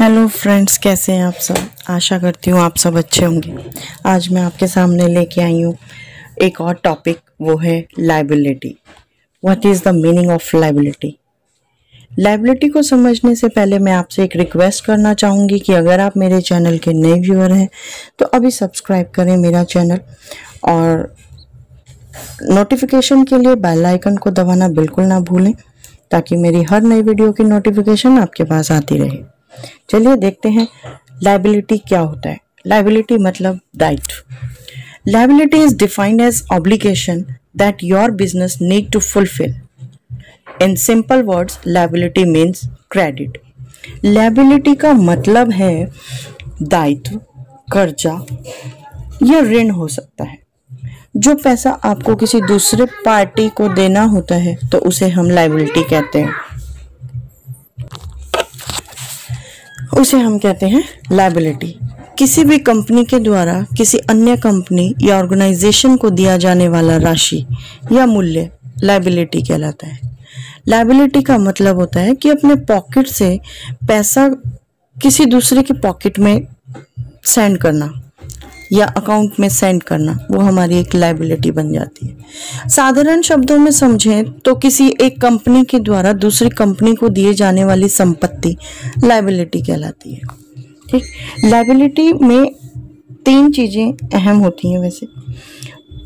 Hello friends कैसे हैं आप सब? आशा करती हूँ आप सब अच्छे होंगे। आज मैं आपके सामने लेके आई हूँ एक और टॉपिक वो है liability what is the meaning of liability liability को समझने से पहले मैं आपसे एक रिक्वेस्ट करना चाहूँगी कि अगर आप मेरे चैनल के नए व्यूअर हैं तो अभी सब्सक्राइब करें मेरा चैनल और नोटिफिकेशन के लिए बेल आइकन को दबाना बिल्कुल ना भूलें, ताकि मेरी हर नई वीडियो की नोटिफिकेशन आपके पास आती रहे। चलिए देखते हैं लाइबिलिटी क्या होता है। लाइबिलिटी मतलब दायित्व liability is defined as obligation that your business need to fulfil in simple words liability means credit liability का मतलब है दायित्व, कर्जा या ऋण हो सकता है। जो पैसा आपको किसी दूसरे पार्टी को देना होता है तो उसे हम लाइबिलिटी कहते हैं। उसे हम कहते हैं लाइबिलिटी किसी भी कंपनी के द्वारा किसी अन्य कंपनी या ऑर्गेनाइजेशन को दिया जाने वाला राशि या मूल्य लाइबिलिटी कहलाता है. लाइबिलिटी का मतलब होता है कि अपने पॉकेट से पैसा किसी दूसरे के पॉकेट में सेंड करना. या अकाउंट में सेंड करना, वो हमारी एक लाइबिलिटी बन जाती है। साधारण शब्दों में समझें तो किसी एक कंपनी के द्वारा दूसरी कंपनी को दिए जाने वाली संपत्ति लाइबिलिटी कहलाती है। ठीक? लाइबिलिटी में तीन चीज़ें अहम होती हैं वैसे।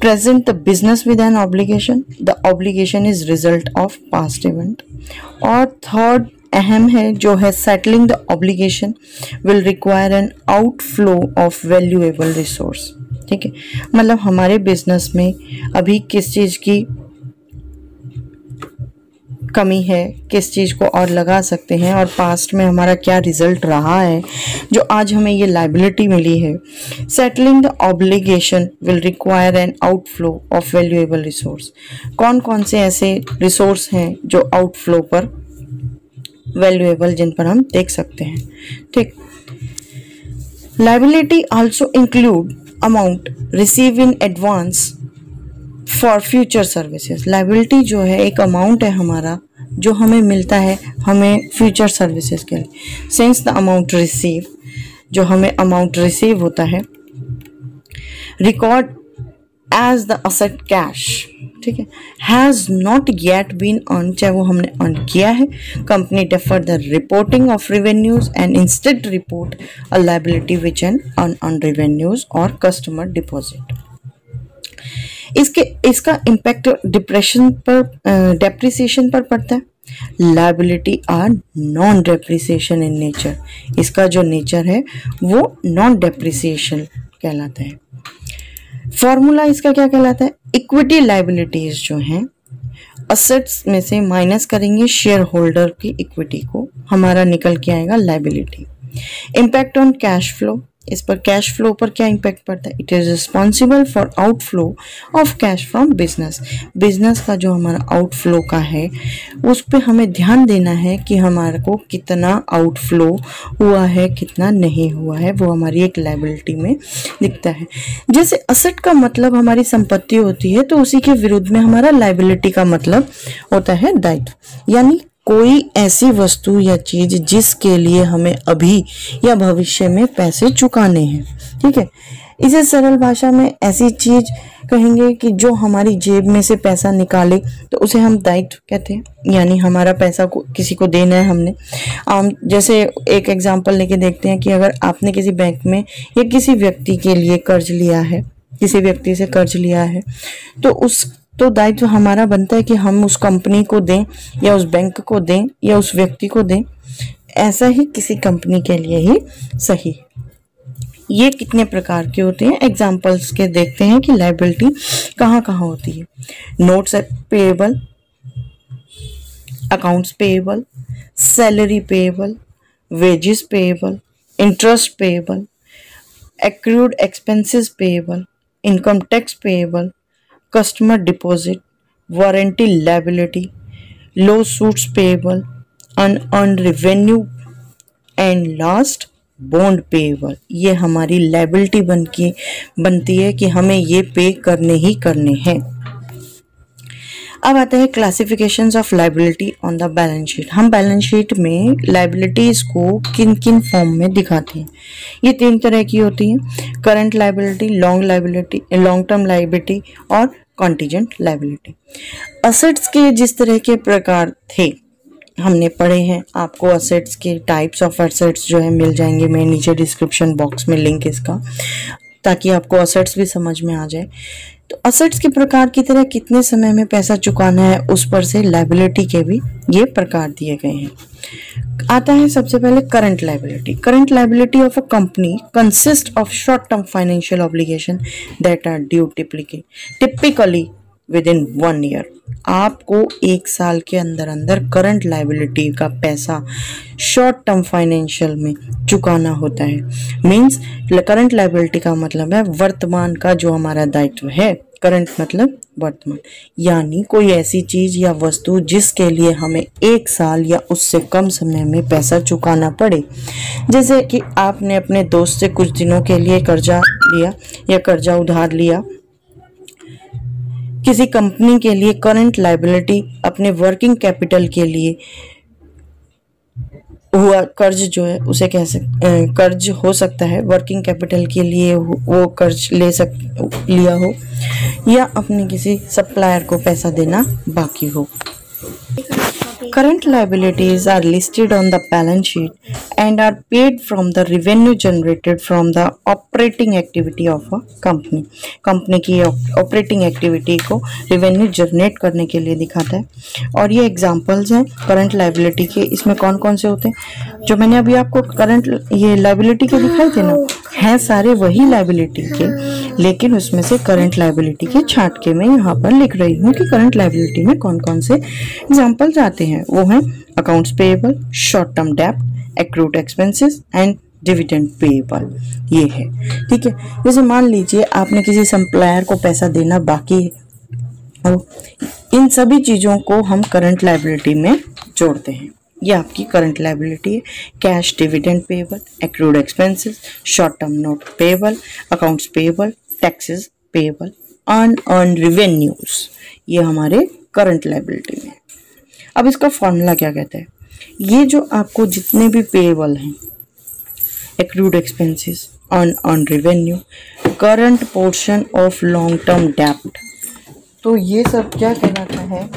Present the business with an obligation the obligation is result of past event और थर्ड अहम है, जो है settling the obligation will require an outflow of valuable resource ठीक है? मतलब हमारे बिज़नेस में अभी किस चीज़ की कमी है, किस चीज़ को और लगा सकते हैं, और पास्ट में हमारा क्या रिज़ल्ट रहा है, जो आज हमें ये लाइबिलिटी मिली है settling the obligation will require an outflow of valuable resource कौन कौन से ऐसे रिसोर्स हैं जो आउटफ्लो पर वैल्यूएबल जिन पर हम देख सकते हैं। ठीक। Liability also include amount receive in advance for future services liability जो है, एक अमाउंट है हमारा, जो हमें मिलता है हमें फ्यूचर सर्विसेज़ के लिए। सिंस द अमाउंट रिसीव जो हमें अमाउंट रिसीव होता है record as the asset cash ठीक है? Has not yet been earn चाहे वो हमने अर्न किया है company defer the reporting of revenues and instead report a liability which an earn on revenues और कस्टमर डिपॉजिट इसके, इसका इम्पैक्ट डिप्रेशन पर डेप्रिसिएशन पर पड़ता है। Liability are non depreciation in nature इसका जो नेचर है, वो नॉन डेप्रिसिएशन कहलाता है। फॉर्मूला इसका क्या कहलाता है? इक्विटी लाइबिलिटीज जो हैं असेट्स में से माइनस करेंगे शेयर होल्डर की इक्विटी को, हमारा निकल के आएगा liability impact on cash flow इस पर कैश फ्लो पर क्या इम्पैक्ट पड़ता है? It is responsible for outflow of cash from business business का जो हमारा आउटफ्लो का है, उस पर हमें ध्यान देना है कि हमारे को कितना आउटफ्लो हुआ है, कितना नहीं हुआ है, वो हमारी एक लाइबिलिटी में दिखता है। जैसे असट का मतलब हमारी संपत्ति होती है तो उसी के विरुद्ध में हमारा लाइबिलिटी का मतलब होता है दायित्व। यानी कोई ऐसी वस्तु या चीज़ जिसके लिए हमें अभी या भविष्य में पैसे चुकाने हैं। ठीक है? इसे सरल भाषा में ऐसी चीज़ कहेंगे कि जो हमारी जेब में से पैसा निकाले तो उसे हम दायित्व कहते हैं। यानी हमारा पैसा को, किसी को देना है हमने। आम, जैसे एक एग्जांपल लेके देखते हैं कि अगर आपने किसी बैंक में या किसी व्यक्ति के लिए कर्ज लिया है, किसी व्यक्ति से कर्ज लिया है तो उस तो दायित्व हमारा बनता है कि हम उस कंपनी को दें, या उस बैंक को दें, या उस व्यक्ति को दें। ऐसा ही किसी कंपनी के लिए ही सही। ये कितने प्रकार के होते हैं? एग्जाम्पल्स के देखते हैं कि लाइबिलिटी कहाँ कहाँ होती है। Notes payable accounts payable salary payable wages payable interest payable accrued expenses payable income tax payable customer deposit, warranty liability, lawsuits payable, unearned revenue and last bond payable ये हमारी लाइबिलिटी बन के बनती है कि हमें ये पे करने ही करने हैं। अब आता है classification of liability on the balance sheet हम बैलेंस शीट में लाइबिलिटीज को किन किन फॉर्म में दिखाते हैं। ये तीन तरह की होती हैं। Current liability long liability long term liability और कॉन्टीजेंट लाइबिलिटी असेट्स के जिस तरह के प्रकार थे, हमने पढ़े हैं। आपको असेट्स के टाइप्स ऑफ़ असेट्स जो है मिल जाएँगे। मैं नीचे डिस्क्रिप्शन बॉक्स में लिंक इसका, ताकि आपको असेट्स भी समझ में आ जाए। तो असेट्स के प्रकार की तरह कितने समय में पैसा चुकाना है, उस पर से लाइबिलिटी के भी ये प्रकार दिए गए हैं। आता है सबसे पहले current liability current liability of a company consist of short term financial obligation that are due typically within one year आपको एक साल के अंदर अंदर करंट लाइबिलिटी का पैसा शॉर्ट टर्म फाइनेंशियल में चुकाना होता है। मीन्स करंट लाइबिलिटी का मतलब है वर्तमान का जो हमारा दायित्व है करंट मतलब वर्तमान। यानी कोई ऐसी चीज़ या वस्तु जिसके लिए हमें एक साल या उससे कम समय में पैसा चुकाना पड़े। जैसे कि आपने अपने दोस्त से कुछ दिनों के लिए कर्जा लिया या कर्जा उधार लिया किसी कंपनी के लिए करंट लाइबिलिटी अपने वर्किंग कैपिटल के लिए हुआ, कर्ज जो है, उसे कह सक कर्ज हो सकता है वर्किंग कैपिटल के लिए वो कर्ज ले सक, लिया हो, या अपने किसी सप्लायर को पैसा देना बाकी हो। Current liabilities are listed on the balance sheet and are paid from the revenue generated from the operating activity of a company. Company की ऑपरेटिंग एक्टिविटी को रेवेन्यू जनरेट करने के लिए दिखाता है। और ये एग्जांपल्स हैं करंट लाइबिलिटी के। इसमें कौन कौन से होते हैं? जो मैंने अभी आपको करंट ये लाइबिलिटी के दिखाए थे ना, हैं सारे वही लाइबिलिटी के, लेकिन उसमें से करंट लाइबिलिटी के छाट के मैं यहाँ पर लिख रही हूँ कि करंट लाइबिलिटी में कौन कौन से एग्जाम्पल्स आते हैं। वो हैं accounts payable short term dept accrued expenses and dividend payable ये है। ठीक है? जैसे मान लीजिए आपने किसी सप्लायर को पैसा देना बाकी है। और इन सभी चीज़ों को हम करंट लाइबिलिटी में जोड़ते हैं। ये आपकी करंट लाइबिलिटी है। Cash dividend payable accrued expenses short term note payable accounts payable taxes payable earn earn revenues ये हमारे करंट लाइबिलिटी में। अब इसका फॉर्मूला क्या कहता है? ये जो आपको जितने भी पेएबल हैं accrued expenses earn earn revenue current portion of long term डेप्ट तो ये सब क्या कहलाता है?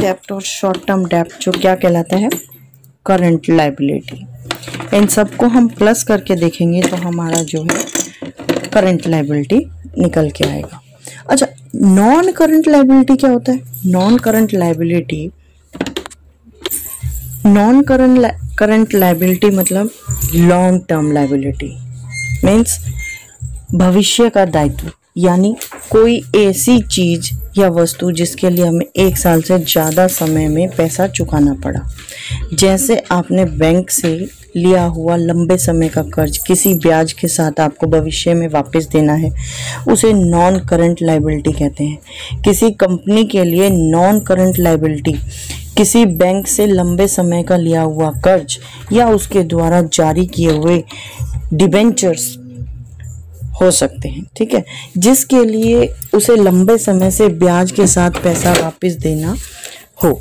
डेप्ट और शॉर्ट टर्म डेप्ट जो क्या कहलाता है? करंट लाइबिलिटी इन सबको हम प्लस करके देखेंगे तो हमारा जो है करंट लाइबिलिटी निकल के आएगा। अच्छा नॉन करंट लाइबिलिटी क्या होता है? Non current liability non current current liability मतलब लॉन्ग टर्म लाइबिलिटी मीन्स भविष्य का दायित्व, यानी कोई ऐसी चीज़ या वस्तु जिसके लिए हमें एक साल से ज़्यादा समय में पैसा चुकाना पड़ा। जैसे आपने बैंक से लिया हुआ लंबे समय का कर्ज, किसी ब्याज के साथ आपको भविष्य में वापस देना है, उसे नॉन करंट लाइबिलिटी कहते हैं। किसी कंपनी के लिए नॉन करंट लाइबिलिटी किसी बैंक से लंबे समय का लिया हुआ कर्ज या उसके द्वारा जारी किए हुए डिबेंचर्स हो सकते हैं, ठीक है? जिसके लिए उसे लंबे समय से ब्याज के साथ पैसा वापस देना हो।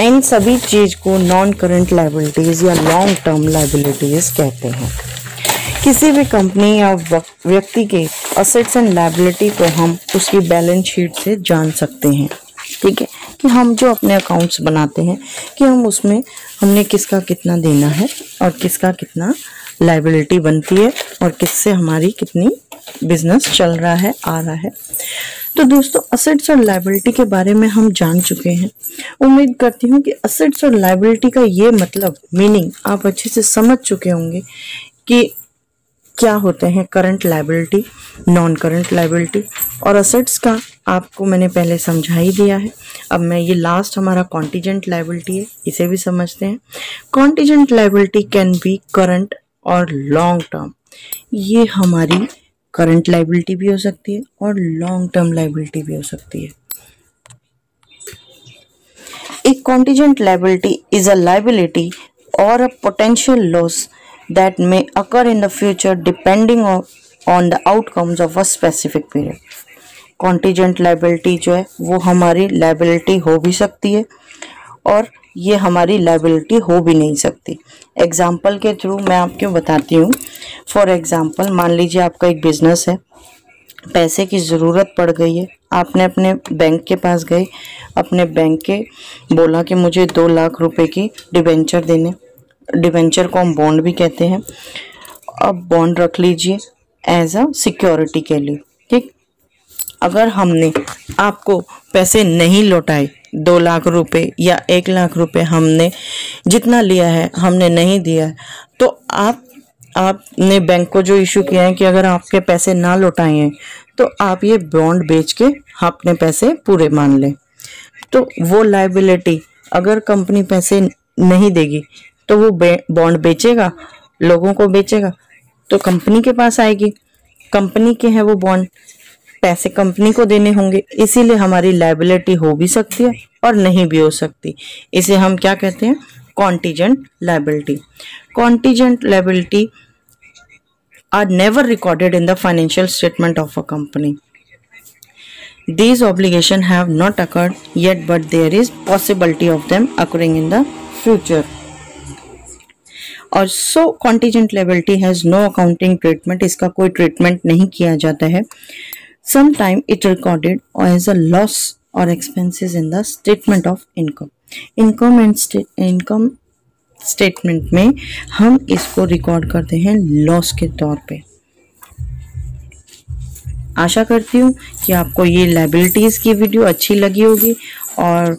इन सभी चीज़ को नॉन करंट लाइबिलिटीज या लॉन्ग टर्म लाइबिलिटीज कहते हैं। किसी भी कंपनी या व्यक्ति के असेट्स एंड लाइबिलिटी को हम उसकी बैलेंस शीट से जान सकते हैं। ठीक है? कि हम जो अपने अकाउंट्स बनाते हैं, कि हम उसमें हमने किसका कितना देना है और किसका कितना लाइबिलिटी बनती है और किससे हमारी कितनी बिज़नेस चल रहा है, आ रहा है। तो दोस्तों असेट्स और लाइबिलिटी के बारे में हम जान चुके हैं। उम्मीद करती हूँ कि असेट्स और लाइबिलिटी का ये मतलब मीनिंग आप अच्छे से समझ चुके होंगे कि क्या होते हैं current liability non current liability और असेट्स का आपको मैंने पहले समझा ही दिया है। अब मैं ये लास्ट हमारा कॉन्टीजेंट लाइबिलिटी है, इसे भी समझते हैं। Contingent liability can be current और लॉन्ग टर्म ये हमारी करंट लाइबिलिटी भी हो सकती है और लॉन्ग टर्म लाइबिलिटी भी हो सकती है. एक contingent liability is a liability और a potential loss may occur in the future depending on, on the outcomes of a specific period. Contingent liability जो है वो हमारी लाइबिलिटी हो भी सकती है और ये हमारी लाइबिलिटी हो भी नहीं सकती। एग्ज़ाम्पल के थ्रू मैं आपको बताती हूँ। फॉर एग्ज़ाम्पल मान लीजिए आपका एक बिज़नेस है। पैसे की ज़रूरत पड़ गई है। आपने अपने बैंक के पास गए। अपने बैंक के बोला कि मुझे दो लाख रुपए की डिबेंचर देने। डिबेंचर को हम बॉन्ड भी कहते हैं। अब बॉन्ड रख लीजिए एज अ सिक्योरिटी के लिए। ठीक? अगर हमने आपको पैसे नहीं लौटाए दो लाख रुपए या एक लाख रुपए हमने जितना लिया है, हमने नहीं दिया है। तो आप, आपने बैंक को जो इशू किया है कि अगर आपके पैसे ना लौटाए हैं तो आप ये बॉन्ड बेच के अपने पैसे पूरे मान लें। तो वो लाइबिलिटी अगर कंपनी पैसे नहीं देगी तो वो बॉन्ड बेचेगा, लोगों को बेचेगा तो कंपनी के पास आएगी। कंपनी के हैं वो बॉन्ड पैसे कंपनी को देने होंगे, इसीलिए हमारी लाइबिलिटी हो भी सकती है और नहीं भी हो सकती। इसे हम क्या कहते हैं? Contingent liability contingent liability are never recorded in the financial statement of a company these obligation have not occurred yet, but there is possibility of them occurring in the future. और so contingent liability has no accounting treatment इसका कोई treatment नहीं किया जाता है। Sometime it recorded as a loss or expenses in the statement of income. Income and state income statement में हम इसको रिकॉर्ड करते हैं लॉस के तौर पे। आशा करती हूँ कि आपको ये लाइबिलिटीज़ की वीडियो अच्छी लगी होगी और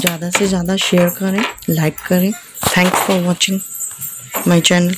ज़्यादा से ज़्यादा शेयर करें लाइक करें। Thanks for watching my channel